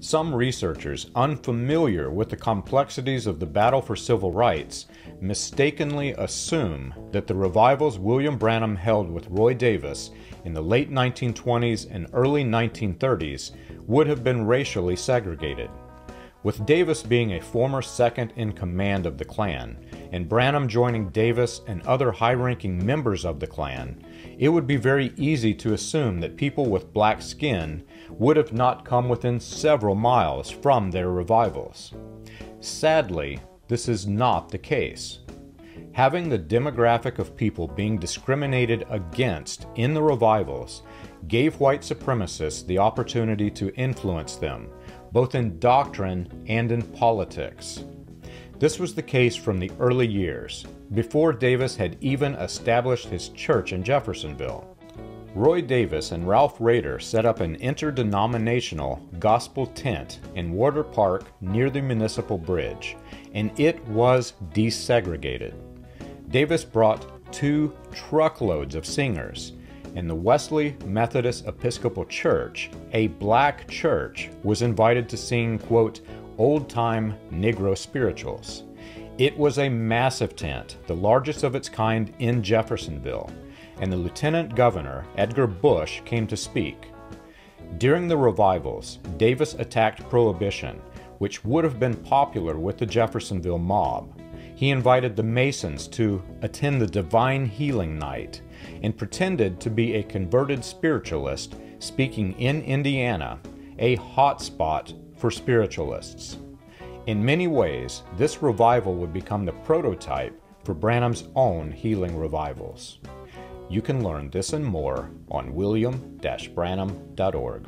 Some researchers, unfamiliar with the complexities of the battle for civil rights, mistakenly assume that the revivals William Branham held with Roy Davis in the late 1920s and early 1930s would have been racially segregated. With Davis being a former second in command of the Klan, and Branham joining Davis and other high ranking members of the Klan, it would be very easy to assume that people with black skin would have not come within several miles from their revivals. Sadly, this is not the case. Having the demographic of people being discriminated against in the revivals gave white supremacists the opportunity to influence them, both in doctrine and in politics. This was the case from the early years, before Davis had even established his church in Jeffersonville. Roy Davis and Ralph Rader set up an interdenominational gospel tent in Warder Park near the Municipal Bridge, and it was desegregated. Davis brought two truckloads of singers, and the Wesley Methodist Episcopal Church, a black church, was invited to sing, quote, old time Negro spirituals. It was a massive tent, the largest of its kind in Jeffersonville, and the Lieutenant Governor, Edgar Bush, came to speak. During the revivals, Davis attacked Prohibition, which would have been popular with the Jeffersonville mob. He invited the Masons to attend the Divine Healing Night and pretended to be a converted spiritualist speaking in Indiana, a hotspot for spiritualists. In many ways, this revival would become the prototype for Branham's own healing revivals. You can learn this and more on william-branham.org.